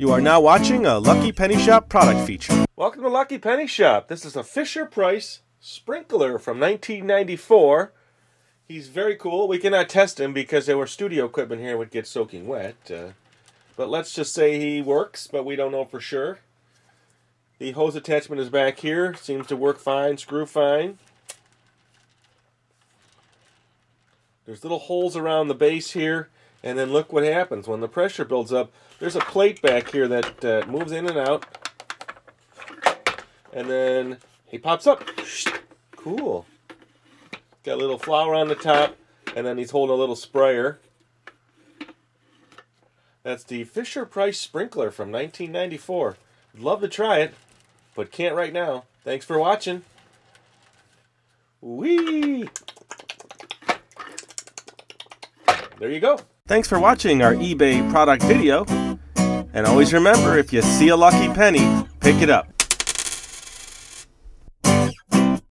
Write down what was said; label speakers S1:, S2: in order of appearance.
S1: You are now watching a Lucky Penny Shop product feature. Welcome to Lucky Penny Shop. This is a Fisher Price sprinkler from 1994. He's very cool. We cannot test him because our studio equipment here would get soaking wet. Uh, but let's just say he works, but we don't know for sure. The hose attachment is back here. Seems to work fine, screw fine. There's little holes around the base here. And then look what happens when the pressure builds up. There's a plate back here that uh, moves in and out. And then he pops up. Cool. Got a little flower on the top. And then he's holding a little sprayer. That's the Fisher Price sprinkler from 1994. Love to try it, but can't right now. Thanks for watching. Wee! There you go. Thanks for watching our eBay product video. And always remember, if you see a lucky penny, pick it up.